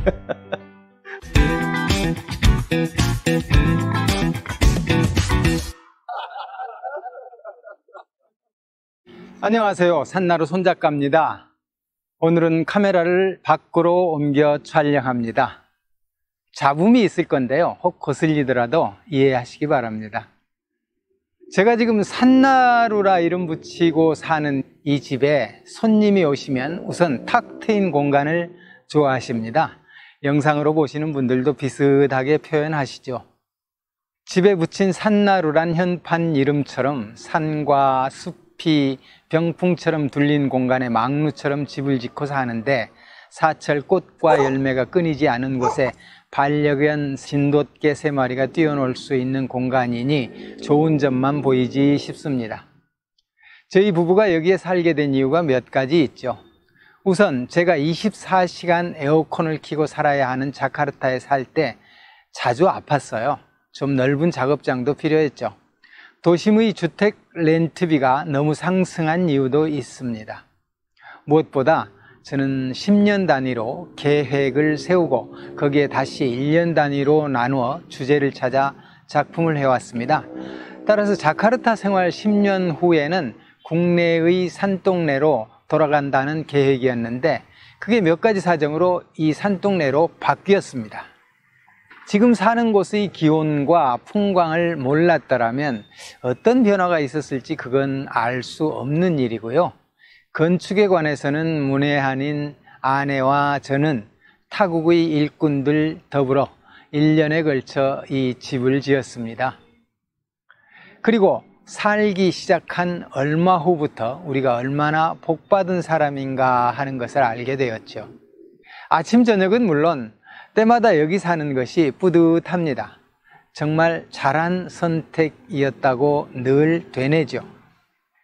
안녕하세요. 산나루 손작가입니다. 오늘은 카메라를 밖으로 옮겨 촬영합니다. 잡음이 있을 건데요. 혹 거슬리더라도 이해하시기 바랍니다. 제가 지금 산나루라 이름 붙이고 사는 이 집에 손님이 오시면 우선 탁 트인 공간을 좋아하십니다. 영상으로 보시는 분들도 비슷하게 표현하시죠. 집에 붙인 산나루란 현판 이름처럼 산과 숲이 병풍처럼 둘린 공간에 망루처럼 집을 짓고 사는데 사철 꽃과 열매가 끊이지 않은 곳에 반려견 진돗개 세 마리가 뛰어놀 수 있는 공간이니 좋은 점만 보이지 싶습니다. 저희 부부가 여기에 살게 된 이유가 몇 가지 있죠. 우선 제가 24시간 에어컨을 켜고 살아야 하는 자카르타에 살 때 자주 아팠어요. 좀 넓은 작업장도 필요했죠. 도심의 주택 렌트비가 너무 상승한 이유도 있습니다. 무엇보다 저는 10년 단위로 계획을 세우고 거기에 다시 1년 단위로 나누어 주제를 찾아 작품을 해왔습니다. 따라서 자카르타 생활 10년 후에는 국내의 산동네로 돌아간다는 계획이었는데 그게 몇 가지 사정으로 이 산동네로 바뀌었습니다. 지금 사는 곳의 기온과 풍광을 몰랐더라면 어떤 변화가 있었을지 그건 알 수 없는 일이고요. 건축에 관해서는 문외한인 아내와 저는 타국의 일꾼들 더불어 1년에 걸쳐 이 집을 지었습니다. 그리고 살기 시작한 얼마 후부터 우리가 얼마나 복받은 사람인가 하는 것을 알게 되었죠. 아침, 저녁은 물론 때마다 여기 사는 것이 뿌듯합니다. 정말 잘한 선택이었다고 늘 되뇌죠.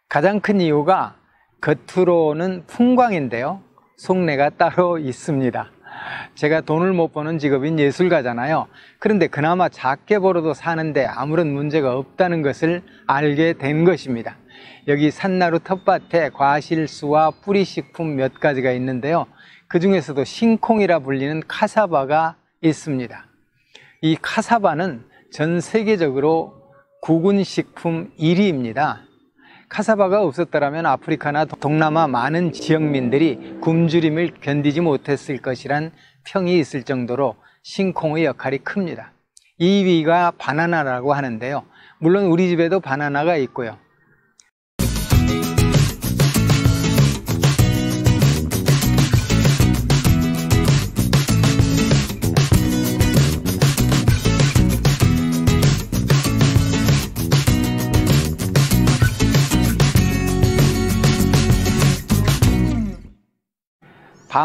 가장 큰 이유가 겉으로는 풍광인데요. 속내가 따로 있습니다. 제가 돈을 못 버는 직업인 예술가잖아요. 그런데 그나마 작게 벌어도 사는데 아무런 문제가 없다는 것을 알게 된 것입니다. 여기 산나루 텃밭에 과실수와 뿌리식품 몇 가지가 있는데요. 그 중에서도 싱콩이라 불리는 카사바가 있습니다. 이 카사바는 전 세계적으로 국군식품 1위입니다. 카사바가 없었더라면 아프리카나 동남아 많은 지역민들이 굶주림을 견디지 못했을 것이란 평이 있을 정도로 싱콩의 역할이 큽니다. 2위가 바나나라고 하는데요. 물론 우리 집에도 바나나가 있고요.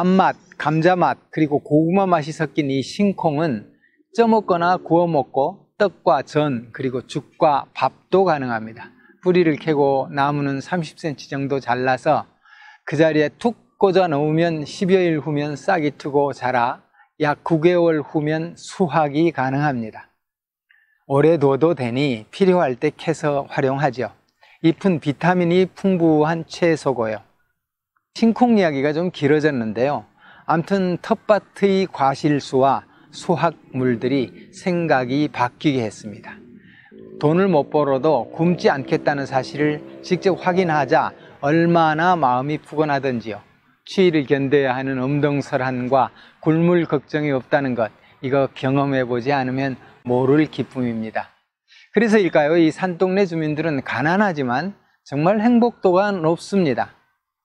밥맛, 감자맛, 그리고 고구마 맛이 섞인 이 싱콩은 쪄먹거나 구워 먹고 떡과 전, 그리고 죽과 밥도 가능합니다. 뿌리를 캐고 나무는 30cm 정도 잘라서 그 자리에 툭 꽂아 놓으면 10여일 후면 싹이 트고 자라 약 9개월 후면 수확이 가능합니다. 오래 둬도 되니 필요할 때 캐서 활용하죠. 잎은 비타민이 풍부한 채소고요. 싱콩 이야기가 좀 길어졌는데요. 암튼 텃밭의 과실수와 수확물들이 생각이 바뀌게 했습니다. 돈을 못 벌어도 굶지 않겠다는 사실을 직접 확인하자 얼마나 마음이 푸근하던지요. 추위를 견뎌야 하는 엄동설한과 굶을 걱정이 없다는 것, 이거 경험해 보지 않으면 모를 기쁨입니다. 그래서일까요? 이 산동네 주민들은 가난하지만 정말 행복도가 높습니다.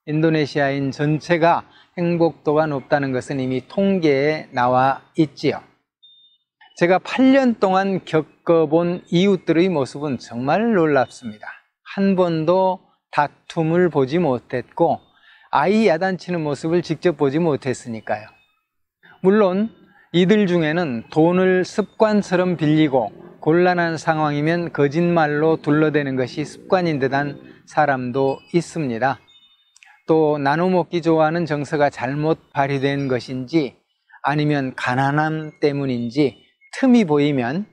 인도네시아인 전체가 행복도가 높다는 것은 이미 통계에 나와 있지요. 제가 8년 동안 겪어본 이웃들의 모습은 정말 놀랍습니다. 한 번도 다툼을 보지 못했고 아이 야단치는 모습을 직접 보지 못했으니까요. 물론 이들 중에는 돈을 습관처럼 빌리고 곤란한 상황이면 거짓말로 둘러대는 것이 습관인 듯한 사람도 있습니다. 또 나눠 먹기 좋아하는 정서가 잘못 발휘된 것인지 아니면 가난함 때문인지 틈이 보이면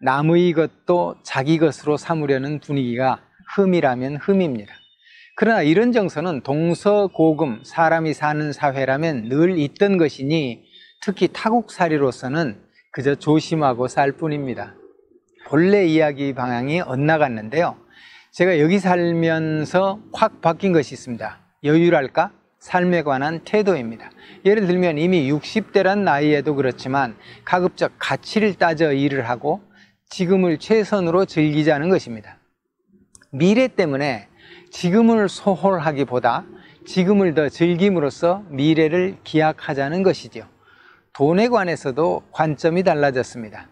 남의 것도 자기 것으로 삼으려는 분위기가 흠이라면 흠입니다. 그러나 이런 정서는 동서고금 사람이 사는 사회라면 늘 있던 것이니 특히 타국살이로서는 그저 조심하고 살 뿐입니다. 본래 이야기 방향이 엇나갔는데요. 제가 여기 살면서 확 바뀐 것이 있습니다. 여유랄까? 삶에 관한 태도입니다. 예를 들면 이미 60대란 나이에도 그렇지만 가급적 가치를 따져 일을 하고 지금을 최선으로 즐기자는 것입니다. 미래 때문에 지금을 소홀하기보다 지금을 더 즐김으로써 미래를 기약하자는 것이죠. 돈에 관해서도 관점이 달라졌습니다.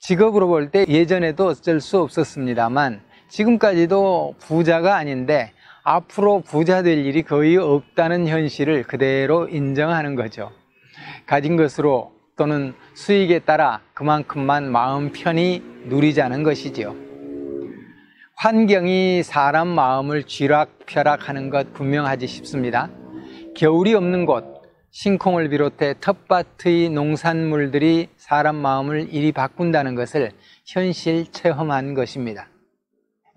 직업으로 볼 때 예전에도 어쩔 수 없었습니다만 지금까지도 부자가 아닌데 앞으로 부자 될 일이 거의 없다는 현실을 그대로 인정하는 거죠. 가진 것으로 또는 수익에 따라 그만큼만 마음 편히 누리자는 것이지요. 환경이 사람 마음을 쥐락펴락하는 것 분명하지 싶습니다. 겨울이 없는 곳, 신콩을 비롯해 텃밭의 농산물들이 사람 마음을 이리 바꾼다는 것을 현실 체험한 것입니다.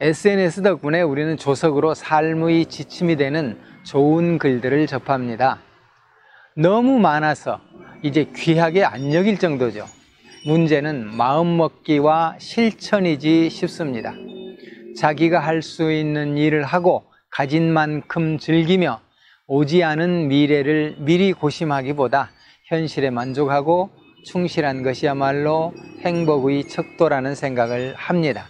SNS 덕분에 우리는 조석으로 삶의 지침이 되는 좋은 글들을 접합니다. 너무 많아서 이제 귀하게 안 여길 정도죠. 문제는 마음먹기와 실천이지 싶습니다. 자기가 할 수 있는 일을 하고 가진 만큼 즐기며 오지 않은 미래를 미리 고심하기보다 현실에 만족하고 충실한 것이야말로 행복의 척도라는 생각을 합니다.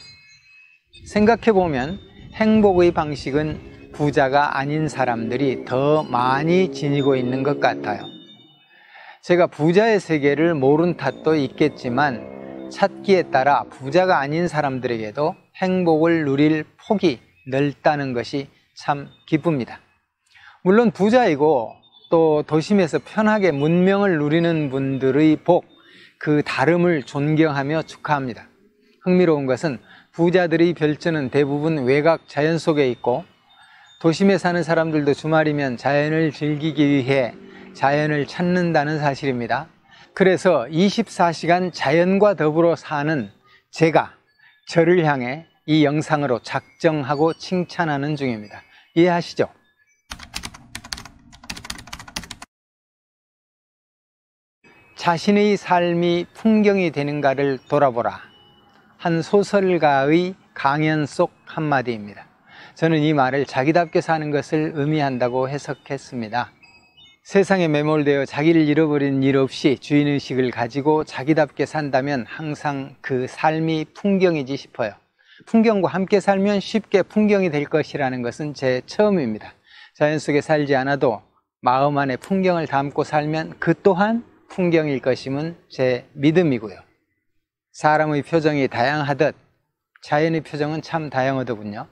생각해보면 행복의 방식은 부자가 아닌 사람들이 더 많이 지니고 있는 것 같아요. 제가 부자의 세계를 모른 탓도 있겠지만 찾기에 따라 부자가 아닌 사람들에게도 행복을 누릴 폭이 넓다는 것이 참 기쁩니다. 물론 부자이고 또 도심에서 편하게 문명을 누리는 분들의 복, 그 다름을 존경하며 축하합니다. 흥미로운 것은 부자들의 별전은 대부분 외곽 자연 속에 있고 도심에 사는 사람들도 주말이면 자연을 즐기기 위해 자연을 찾는다는 사실입니다. 그래서 24시간 자연과 더불어 사는 제가 저를 향해 이 영상으로 작정하고 칭찬하는 중입니다. 이해하시죠? 자신의 삶이 풍경이 되는가를 돌아보라. 한 소설가의 강연 속 한마디입니다. 저는 이 말을 자기답게 사는 것을 의미한다고 해석했습니다. 세상에 매몰되어 자기를 잃어버린 일 없이 주인의식을 가지고 자기답게 산다면 항상 그 삶이 풍경이지 싶어요. 풍경과 함께 살면 쉽게 풍경이 될 것이라는 것은 제 처음입니다. 자연 속에 살지 않아도 마음 안에 풍경을 담고 살면 그 또한 풍경일 것임은 제 믿음이고요. 사람의 표정이 다양하듯 자연의 표정은 참 다양하더군요.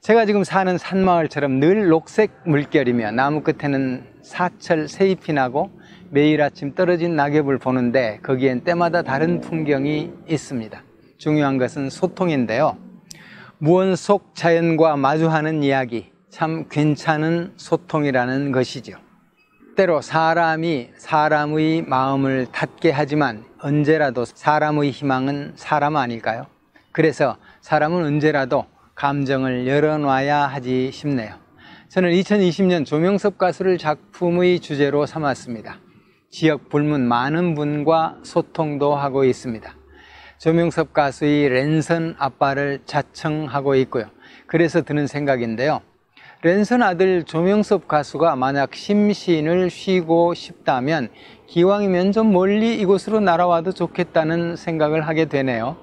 제가 지금 사는 산마을처럼 늘 녹색 물결이며 나무 끝에는 사철 새잎이 나고 매일 아침 떨어진 낙엽을 보는데 거기엔 때마다 다른 풍경이 있습니다. 중요한 것은 소통인데요. 무언 속 자연과 마주하는 이야기, 참 괜찮은 소통이라는 것이죠. 때로 사람이 사람의 마음을 닫게 하지만 언제라도 사람의 희망은 사람 아닐까요? 그래서 사람은 언제라도 감정을 열어놔야 하지 싶네요. 저는 2020년 조명섭 가수를 작품의 주제로 삼았습니다. 지역 불문 많은 분과 소통도 하고 있습니다. 조명섭 가수의 랜선 아빠를 자청하고 있고요. 그래서 드는 생각인데요. 랜선 아들 조명섭 가수가 만약 심신을 쉬고 싶다면 기왕이면 좀 멀리 이곳으로 날아와도 좋겠다는 생각을 하게 되네요.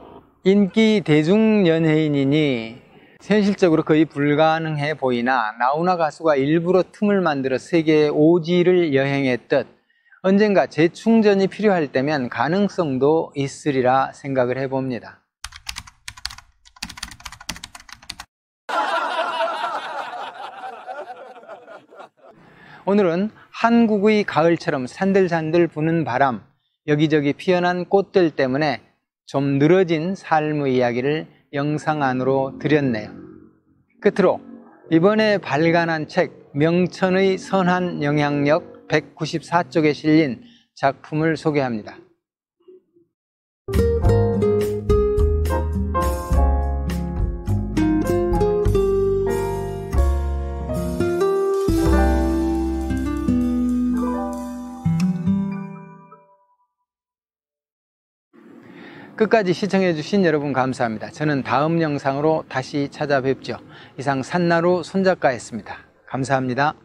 인기 대중 연예인이니 현실적으로 거의 불가능해 보이나 나훈아 가수가 일부러 틈을 만들어 세계 오지를 여행했듯 언젠가 재충전이 필요할 때면 가능성도 있으리라 생각을 해봅니다. 오늘은 한국의 가을처럼 산들산들 부는 바람, 여기저기 피어난 꽃들 때문에 좀 늘어진 삶의 이야기를 영상 안으로 드렸네요. 끝으로 이번에 발간한 책 명천의 선한 영향력 194쪽에 실린 작품을 소개합니다. 끝까지 시청해주신 여러분 감사합니다. 저는 다음 영상으로 다시 찾아뵙죠. 이상 산나루 손작가였습니다. 감사합니다.